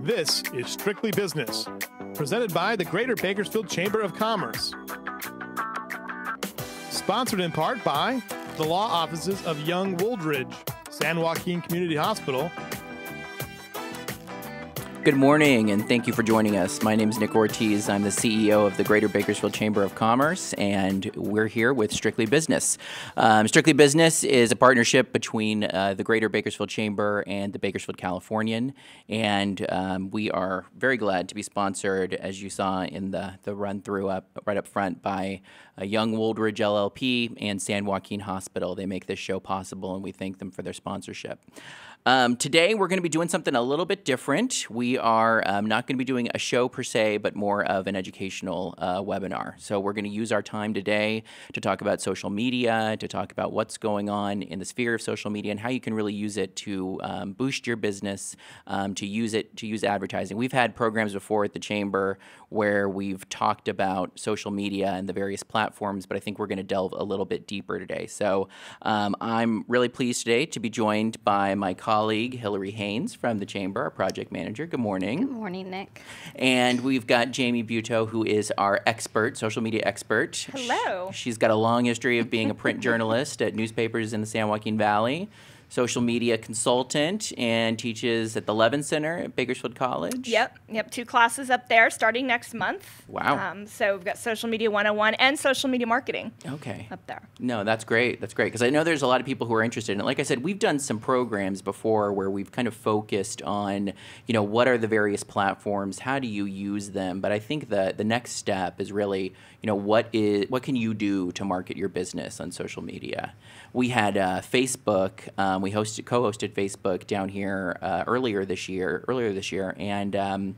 This is Strictly Business, presented by the Greater Bakersfield Chamber of Commerce. Sponsored in part by the law offices of Young Wooldridge, San Joaquin Community Hospital, Good morning, and thank you for joining us. My name is Nick Ortiz. I'm the CEO of the Greater Bakersfield Chamber of Commerce, and we're here with Strictly Business. Um, Strictly Business is a partnership between uh, the Greater Bakersfield Chamber and the Bakersfield Californian, and um, we are very glad to be sponsored, as you saw in the, the run through up right up front, by Young Wooldridge LLP and San Joaquin Hospital. They make this show possible, and we thank them for their sponsorship. Um, today, we're going to be doing something a little bit different. We are um, not going to be doing a show per se, but more of an educational uh, webinar. So, we're going to use our time today to talk about social media, to talk about what's going on in the sphere of social media, and how you can really use it to um, boost your business, um, to use it to use advertising. We've had programs before at the chamber where we've talked about social media and the various platforms, but I think we're going to delve a little bit deeper today. So, um, I'm really pleased today to be joined by my colleague colleague, Hillary Haynes from the Chamber, our project manager. Good morning. Good morning, Nick. And we've got Jamie Butow, who is our expert, social media expert. Hello. She's got a long history of being a print journalist at newspapers in the San Joaquin Valley social media consultant and teaches at the Levan Center at Bakersfield College. Yep, yep, two classes up there starting next month. Wow. Um, so we've got Social Media 101 and Social Media Marketing. Okay. Up there. No, that's great. That's great because I know there's a lot of people who are interested in it. Like I said, we've done some programs before where we've kind of focused on, you know, what are the various platforms, how do you use them? But I think the the next step is really, you know, what is what can you do to market your business on social media? We had uh, Facebook. Um, we hosted co-hosted Facebook down here uh, earlier this year. Earlier this year, and um,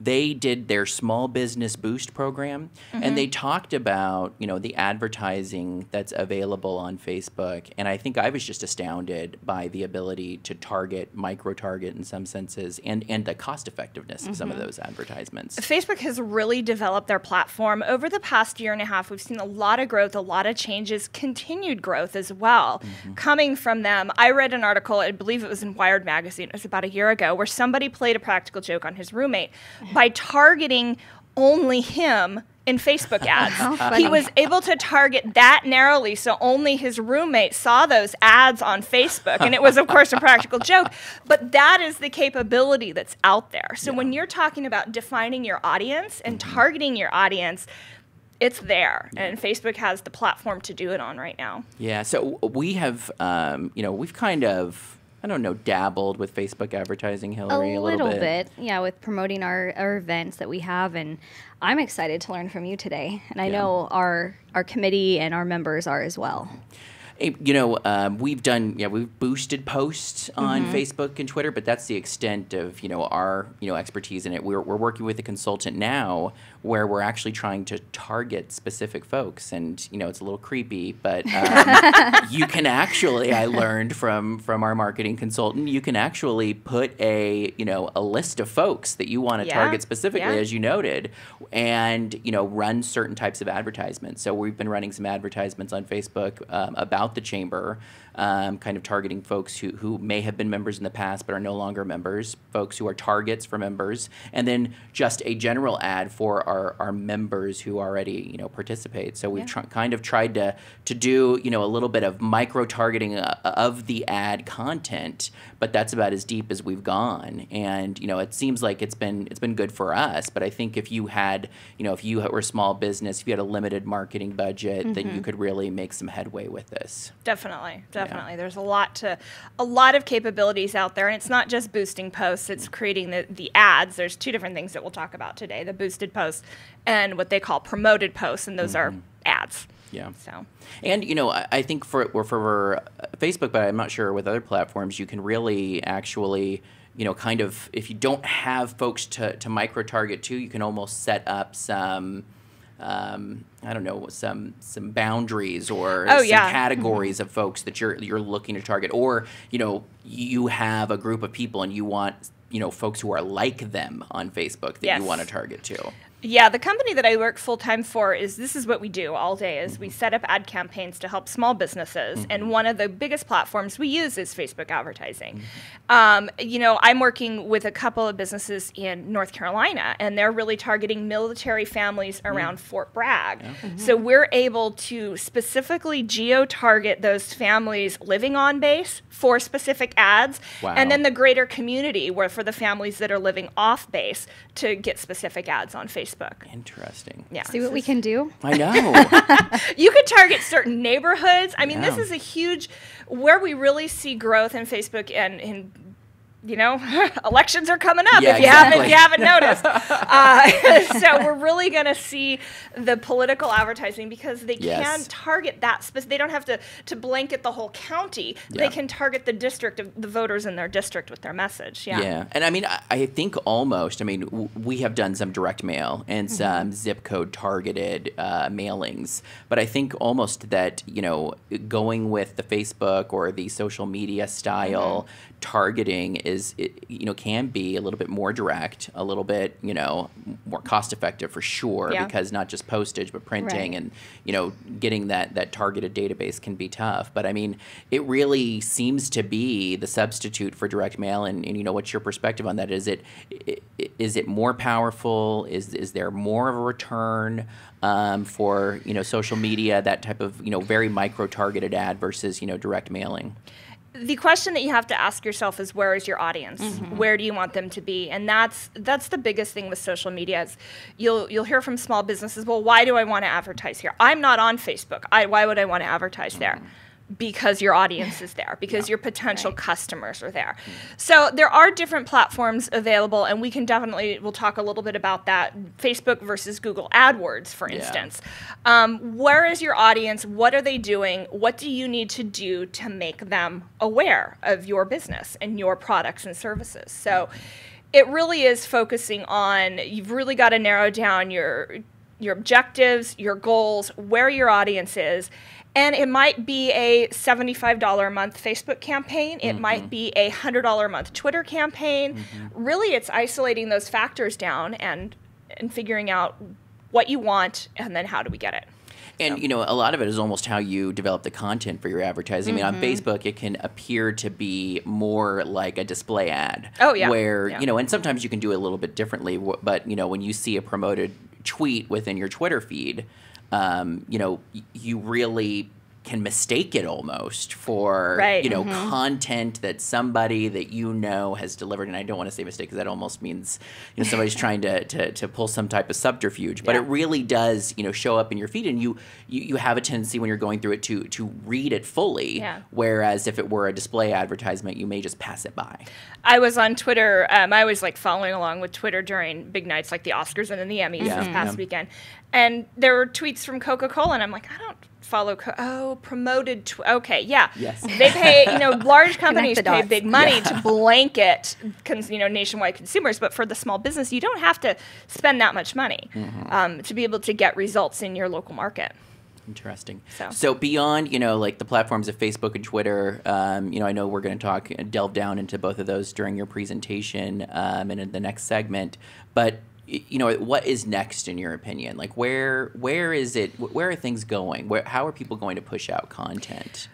they did their small business boost program mm-hmm. and they talked about you know the advertising that's available on facebook and i think i was just astounded by the ability to target micro target in some senses and and the cost effectiveness mm-hmm. of some of mm-hmm. those advertisements facebook has really developed their platform over the past year and a half we've seen a lot of growth a lot of changes continued growth as well mm-hmm. coming from them i read an article i believe it was in wired magazine it was about a year ago where somebody played a practical joke on his roommate by targeting only him in Facebook ads. he was able to target that narrowly, so only his roommate saw those ads on Facebook. And it was, of course, a practical joke. But that is the capability that's out there. So yeah. when you're talking about defining your audience and mm-hmm. targeting your audience, it's there, and Facebook has the platform to do it on right now. Yeah, so we have, um, you know, we've kind of I don't know, dabbled with Facebook advertising, Hillary, a, a little, little bit. bit. Yeah, with promoting our, our events that we have, and I'm excited to learn from you today, and I yeah. know our our committee and our members are as well you know, um, we've done, yeah, we've boosted posts on mm-hmm. Facebook and Twitter, but that's the extent of, you know, our, you know, expertise in it. We're, we're working with a consultant now where we're actually trying to target specific folks. And, you know, it's a little creepy, but um, you can actually, I learned from, from our marketing consultant, you can actually put a, you know, a list of folks that you want to yeah. target specifically, yeah. as you noted, and, you know, run certain types of advertisements. So we've been running some advertisements on Facebook um, about the chamber, um, kind of targeting folks who, who may have been members in the past but are no longer members, folks who are targets for members, and then just a general ad for our, our members who already you know participate. So we've yeah. tr- kind of tried to to do you know a little bit of micro targeting uh, of the ad content, but that's about as deep as we've gone. And you know it seems like it's been it's been good for us. But I think if you had you know if you were a small business, if you had a limited marketing budget, mm-hmm. then you mm-hmm. could really make some headway with this. Definitely, definitely definitely. Yeah. There's a lot to a lot of capabilities out there, and it's not just boosting posts. It's creating the the ads. There's two different things that we'll talk about today: the boosted posts and what they call promoted posts, and those mm-hmm. are ads. Yeah. So. And you know, I think for for Facebook, but I'm not sure with other platforms, you can really actually you know, kind of if you don't have folks to, to micro target to, you can almost set up some um, I don't know some some boundaries or oh, some yeah. categories mm-hmm. of folks that you're you're looking to target, or you know you have a group of people and you want you know folks who are like them on Facebook that yes. you want to target to. Yeah, the company that I work full time for is this is what we do all day is we set up ad campaigns to help small businesses, mm-hmm. and one of the biggest platforms we use is Facebook advertising. Mm-hmm. Um, you know, I'm working with a couple of businesses in North Carolina, and they're really targeting military families around mm-hmm. Fort Bragg. Yeah. Mm-hmm. So we're able to specifically geo target those families living on base for specific ads, wow. and then the greater community where for the families that are living off base to get specific ads on Facebook. Facebook. Interesting. Yeah. See what we can do? I know. you could target certain neighborhoods. I mean, yeah. this is a huge where we really see growth in Facebook and in you know, elections are coming up. Yeah, if you exactly. haven't, if you haven't noticed, uh, so we're really going to see the political advertising because they yes. can target that. Spe- they don't have to to blanket the whole county. Yeah. They can target the district of the voters in their district with their message. Yeah. Yeah, and I mean, I, I think almost. I mean, w- we have done some direct mail and mm-hmm. some zip code targeted uh, mailings, but I think almost that you know, going with the Facebook or the social media style. Mm-hmm targeting is it, you know can be a little bit more direct a little bit you know more cost effective for sure yeah. because not just postage but printing right. and you know getting that that targeted database can be tough. But i mean it really seems to be the substitute for direct mail. And, and you know what's your perspective on that? Is it is it more powerful? Is is there more of a return um, for you know social media that type of you know very micro targeted ad versus you know direct mailing the question that you have to ask yourself is where is your audience? Mm-hmm. where do you want them to be? And that's that's the biggest thing with social media is you'll you'll hear from small businesses well why do i want to advertise here? I'm not on facebook. I, why would i want to advertise mm-hmm. there because your audience is there, because yeah, your potential right. customers are there. Mm-hmm. So there are different platforms available, and we can definitely we'll talk a little bit about that. Facebook versus Google AdWords, for instance. Yeah. Um, where is your audience? What are they doing? What do you need to do to make them aware of your business and your products and services? So. It really is focusing on you've really got to narrow down your your objectives, your goals, where your audience is, and it might be a $75 a month Facebook campaign. It mm-hmm. might be a $100 a month Twitter campaign. Mm-hmm. Really, it's isolating those factors down and, and figuring out what you want and then how do we get it. And so. you know, a lot of it is almost how you develop the content for your advertising. Mm-hmm. I mean, on mm-hmm. Facebook, it can appear to be more like a display ad. Oh yeah. Where yeah. you know, and sometimes you can do it a little bit differently. But you know, when you see a promoted tweet within your Twitter feed, um, you know, you really can mistake it almost for right. you know mm-hmm. content that somebody that you know has delivered and i don't want to say mistake because that almost means you know somebody's trying to, to, to pull some type of subterfuge but yeah. it really does you know show up in your feed and you, you you have a tendency when you're going through it to to read it fully yeah. whereas if it were a display advertisement you may just pass it by i was on twitter um, i was like following along with twitter during big nights like the oscars and then the emmys yeah. this past weekend and there were tweets from coca-cola and i'm like i don't follow. Co- oh, promoted. Tw- okay, yeah. Yes. They pay. You know, large companies pay big money yeah. to blanket, cons- you know, nationwide consumers. But for the small business, you don't have to spend that much money mm-hmm. um, to be able to get results in your local market. Interesting. So. so beyond, you know, like the platforms of Facebook and Twitter, um, you know, I know we're going to talk, delve down into both of those during your presentation um, and in the next segment. But you know what is next in your opinion like where where is it where are things going where how are people going to push out content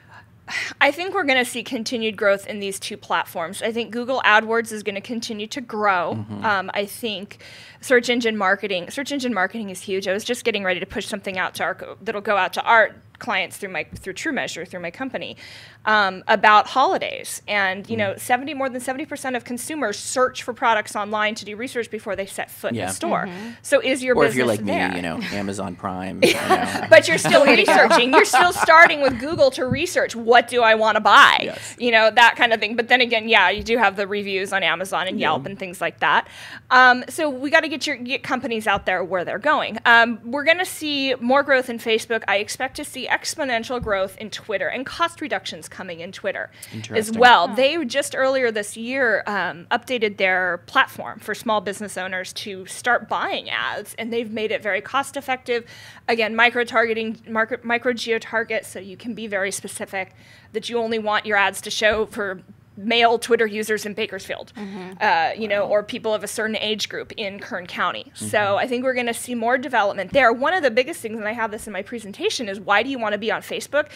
I think we're going to see continued growth in these two platforms. I think Google AdWords is going to continue to grow. Mm-hmm. Um, I think search engine marketing, search engine marketing is huge. I was just getting ready to push something out to our that'll go out to our clients through my through TrueMeasure through my company um, about holidays. And you know mm. 70 more than 70 percent of consumers search for products online to do research before they set foot yeah. in a store. Mm-hmm. so is your or business if you're like there? me you know Amazon Prime but you're still researching. You're still starting with Google to research what do I want to buy? Yes. you know that kind of thing. But then again yeah you do have the reviews on Amazon and Yelp and things like that. Um, so we got to get your get companies out there where they're going. Um, we're going to see more growth in Facebook. I expect to see exponential growth in Twitter and cost reductions coming in Twitter as well. They just earlier this year um, updated their platform for small business owners to start buying ads, and they've made it very cost effective. Again, micro targeting, micro geo target, so you can be very specific that you only want your ads to show for male Twitter users in Bakersfield, uh, you know, or people of a certain age group in Kern County. So I think we're going to see more development there. One of the biggest things, and I have this in my presentation, is why do you want to be on Facebook?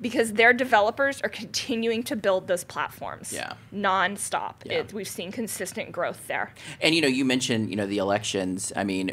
Because their developers are continuing to build those platforms Yeah. nonstop. Yeah. It, we've seen consistent growth there. And you know, you mentioned you know the elections. I mean,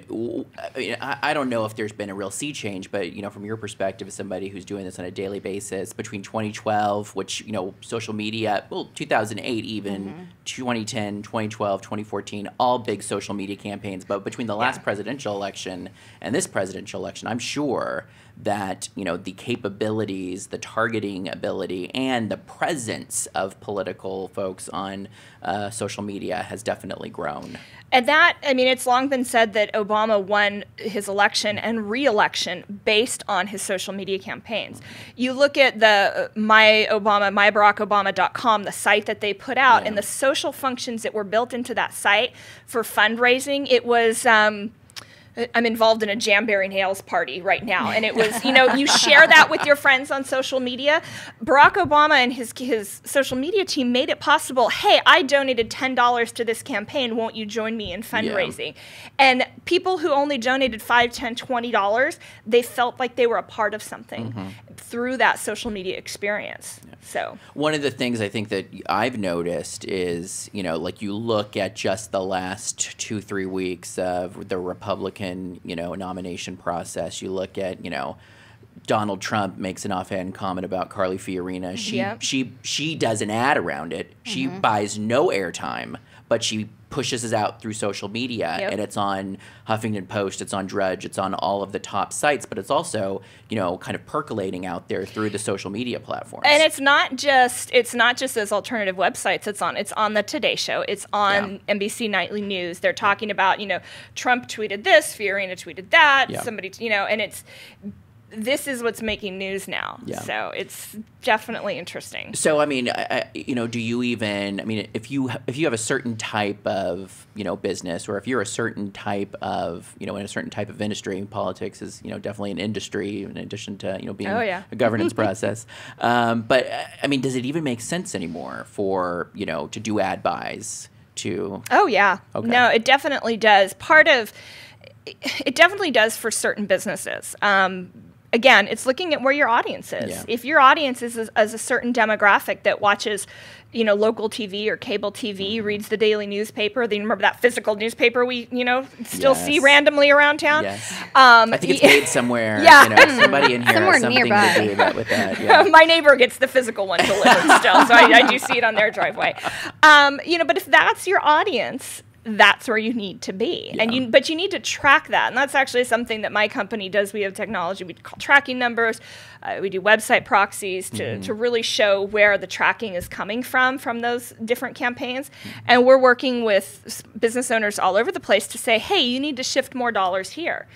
I, mean, I I don't know if there's been a real sea change, but you know, from your perspective, as somebody who's doing this on a daily basis, between 2012, which you know, social media, well, 2008 even, mm-hmm. 2010, 2012, 2014, all big social media campaigns. But between the last Yeah. presidential election and this presidential election, I'm sure that you know the capabilities, the targeting ability, and the presence of political folks on uh, social media has definitely grown. And that, I mean, it's long been said that Obama won his election and re election based on his social media campaigns. You look at the uh, My Obama, MyBarackObama.com, the site that they put out, Yeah. and the social functions that were built into that site for fundraising, it was. Um, I'm involved in a Jamberry Nails party right now, and it was you know you share that with your friends on social media. Barack Obama and his his social media team made it possible. Hey, I donated ten dollars to this campaign. Won't you join me in fundraising? And people who only donated five, ten, twenty dollars, they felt like they were a part of something mm-hmm. through that social media experience. So One of the things I think that I've noticed is, you know, like you look at just the last two, three weeks of the Republican, you know, nomination process. You look at, you know, Donald Trump makes an offhand comment about Carly Fiorina. She Yep. she she does an ad around it. She Mm-hmm. buys no airtime, but she pushes it out through social media Yep. and it's on Huffington Post, it's on Drudge, it's on all of the top sites, but it's also, you know, kind of percolating out there through the social media platforms. and it's not just it's not just those alternative websites it's on it's on the today show it's on nbc nightly news they're talking about you know trump tweeted this fiorina tweeted that Yeah. somebody you know and it's this is what's making news now Yeah. so it's definitely interesting So I mean, I, you know, do you even? I mean, if you if you have a certain type of you know business, or if you're a certain type of you know in a certain type of industry, politics is you know definitely an industry in addition to you know being Oh, yeah. a governance process. Um, but uh, I mean, does it even make sense anymore for you know to do ad buys to? Oh yeah. Okay. No, it definitely does. Part of it definitely does for certain businesses. Um, again, it's looking at where your audience is. Yeah. If your audience is, is, is a certain demographic that watches, you know, local TV or cable TV, Mm-hmm. reads the daily newspaper, then you remember that physical newspaper we, you know, still see randomly around town. Yes. Um, I think it's y- made somewhere. Yeah. You know, somebody in here Somewhere has something nearby. to do that with that. Yeah. my neighbor gets the physical one delivered still, so I, I do see it on their driveway. Um, you know, but if that's your audience, that's where you need to be, and you but you need to track that, and that's actually something that my company does. We have technology we call tracking numbers. Uh, we do website proxies to, to really show where the tracking is coming from from those different campaigns, and we're working with business owners all over the place to say, hey, you need to shift more dollars here.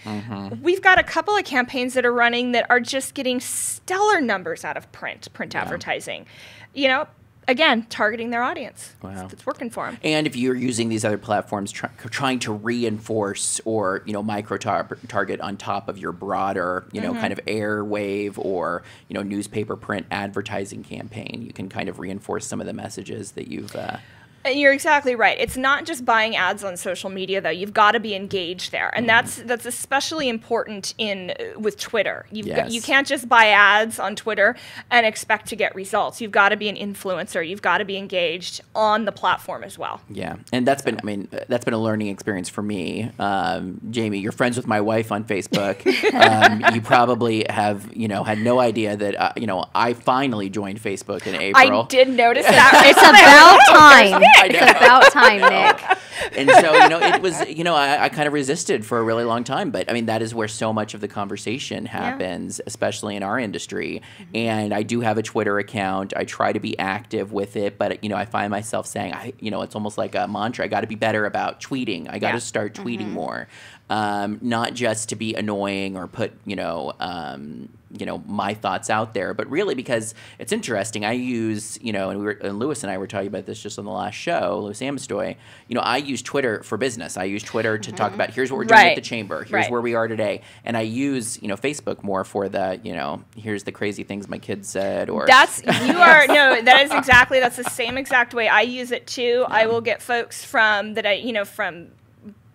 We've got a couple of campaigns that are running that are just getting stellar numbers out of print, print advertising. You know, again, targeting their audience. Wow. It's, it's working for them. And if you're using these other platforms, try, trying to reinforce or you know micro tar- target on top of your broader you know kind of airwave or you know newspaper print advertising campaign, you can kind of reinforce some of the messages that you've. Uh, And you're exactly right. It's not just buying ads on social media though. You've got to be engaged there. And that's that's especially important in uh, with Twitter. You've got, Yes. you can't just buy ads on Twitter and expect to get results. You've got to be an influencer. You've got to be engaged on the platform as well. yeah, and that's been I mean that's been a learning experience for me. Um, Jamie, you're friends with my wife on Facebook. um, you probably have you know had no idea that uh, you know I finally joined Facebook in April. I did notice that. It's about time. I It's about time, Nick. and so you know it was you know I, I kind of resisted for a really long time but i mean that is where so much of the conversation happens especially in our industry. And i do have a twitter account. I try to be active with it but you know i find myself saying i you know it's almost like a mantra. I got to be better about tweeting. I got to Yeah. start tweeting more. Um, not just to be annoying or put you know um, you know my thoughts out there. But really, because it's interesting, I use you know, and we were and Lewis and I were talking about this just on the last show, Lewis Amestoy. You know, I use Twitter for business. I use Twitter to talk mm-hmm. about here's what we're doing Right. at the chamber. Here's Right. where we are today, and I use you know Facebook more for the you know here's the crazy things my kids said or That's you are no. That is exactly that's the same exact way I use it too. I will get folks from that I you know from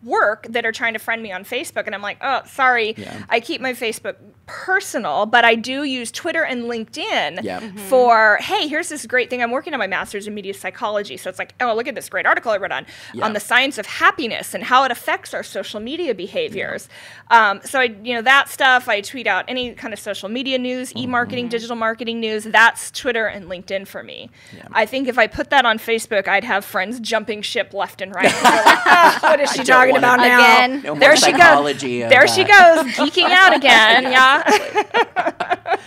work that are trying to friend me on Facebook, and I'm like, oh, sorry, Yeah. I keep my Facebook personal, but I do use Twitter and LinkedIn Yeah. Mm-hmm. Mhm. for hey, here's this great thing. I'm working on my master's in media psychology, so it's like, oh, look at this great article I read on Yeah. on the science of happiness and how it affects our social media behaviors. Um, so I, you know, that stuff. I tweet out any kind of social media news, Mm-hmm. e-marketing, digital marketing news. That's Twitter and LinkedIn for me. I think if I put that on Facebook, I'd have friends jumping ship left and right. Like, "Ah, what is she talking about now? Again. No there she goes. of There she goes, geeking out again. Yeah.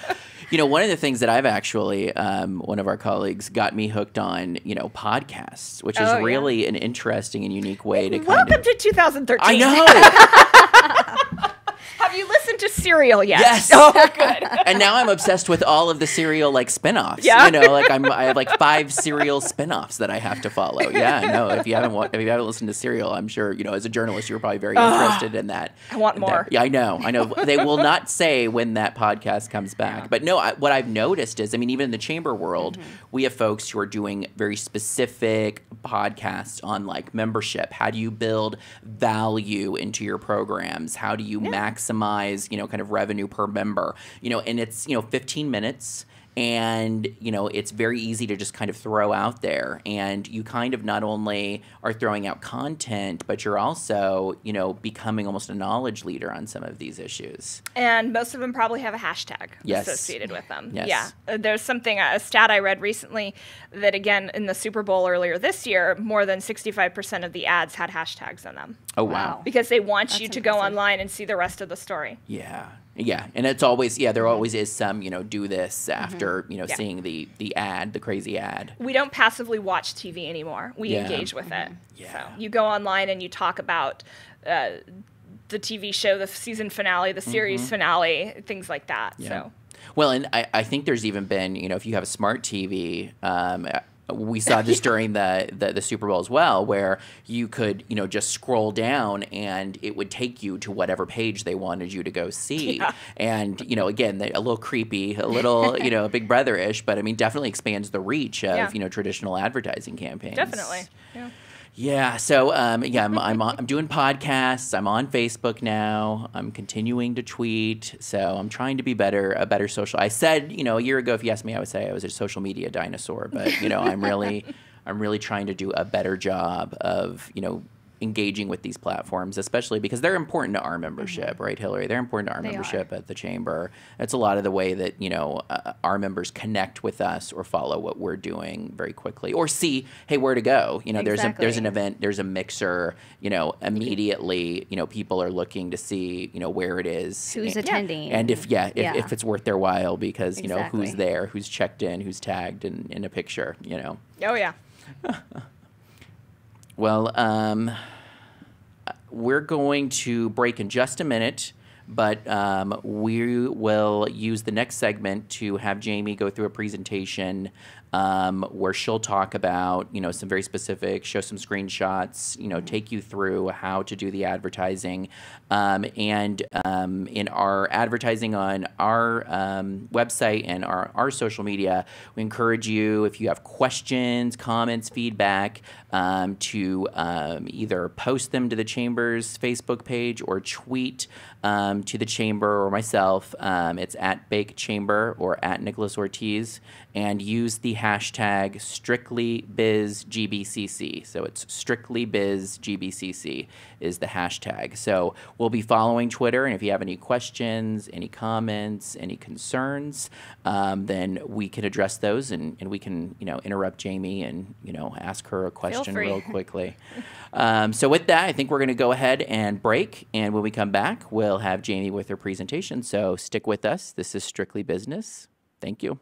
You know, one of the things that I've actually, um, one of our colleagues got me hooked on, you know, podcasts, which is Oh, yeah. really an interesting and unique way to kind Welcome of. to 2013. I know. Have you listened to Serial yet? Yes. Oh, good. and now I'm obsessed with all of the serial like spin-offs. Yeah. You know, like I'm I have like five serial spin-offs that I have to follow. Yeah, no, if you haven't wa- if you haven't listened to Serial, I'm sure, you know, as a journalist you're probably very interested in that. I want in that- more. Yeah, I know. I know. They will not say when that podcast comes back. But no, I, what I've noticed is I mean even in the chamber world, Mm-hmm. we have folks who are doing very specific podcasts on like membership. How do you build value into your programs? How do you maximize, you know, kind of revenue per member? You know, and it's, you know, 15 minutes and you know it's very easy to just kind of throw out there and you kind of not only are throwing out content but you're also you know becoming almost a knowledge leader on some of these issues And most of them probably have a hashtag Yes. associated with them. Yes. Yeah. Uh, There's something, a stat I read recently that, again, in the Super Bowl earlier this year, more than 65% of the ads had hashtags in them oh wow, Wow. because they want That's you to go online and see the rest of the story. yeah yeah and it's always yeah there always is some you know do this after you know Yeah. seeing the the ad the crazy ad We don't passively watch TV anymore. We Yeah. engage with it. Yeah. So you go online and you talk about uh, the TV show, the season finale, the series finale, things like that. Mm-hmm. Yeah. So Well, and I, I think there's even been, you know, if you have a smart TV, um, we saw this during the, the, the Super Bowl as well, where you could, you know, just scroll down and it would take you to whatever page they wanted you to go see. Yeah. And, you know, again, they, a little creepy, a little, you know, Big Brother ish, but I mean, definitely expands the reach of, Yeah. you know, traditional advertising campaigns. definitely. Yeah. Yeah. So, um, yeah, I'm, I'm, on, I'm doing podcasts. I'm on Facebook now. I'm continuing to tweet. So I'm trying to be better, a better social. I said, you know, a year ago, if you asked me, I would say I was a social media dinosaur. But you know, I'm really, I'm really trying to do a better job of, you know, engaging with these platforms, especially because they're important to our membership, right, Hillary? They're important to our They are. membership at the chamber. It's a lot of the way that you know uh, our members connect with us or follow what we're doing very quickly, or see, hey, where to go. You know, there's a there's an event, there's a mixer. You know, immediately, you know, people are looking to see, you know, where it is, Who's and, attending? and if yeah, if, Yeah. if it's worth their while because you know who's there, who's checked in, who's tagged in, in a picture. You know. Oh, yeah. Well, um, we're going to break in just a minute, but um, we will use the next segment to have Jamie go through a presentation um, where she'll talk about, you know, some very specific, show some screenshots, you know, take you through how to do the advertising. Um, and um, in our advertising on our um, website and our, our social media, we encourage you, if you have questions, comments, feedback, um, to either post them to the Chamber's Facebook page or tweet um, to the Chamber or myself. Um, it's at Bake Chamber or at Nicholas Ortiz, and use the hashtag StrictlyBizGBCC. So it's StrictlyBizGBCC is the hashtag. So we'll be following Twitter, and if you have any questions, any comments, any concerns, um, then we can address those, and, and we can you know interrupt Jamie and you know ask her a question real quickly. Um, so with that, I think we're going to go ahead and break, and when we come back, we'll have Jamie with her presentation. So stick with us. This is Strictly Business. Thank you.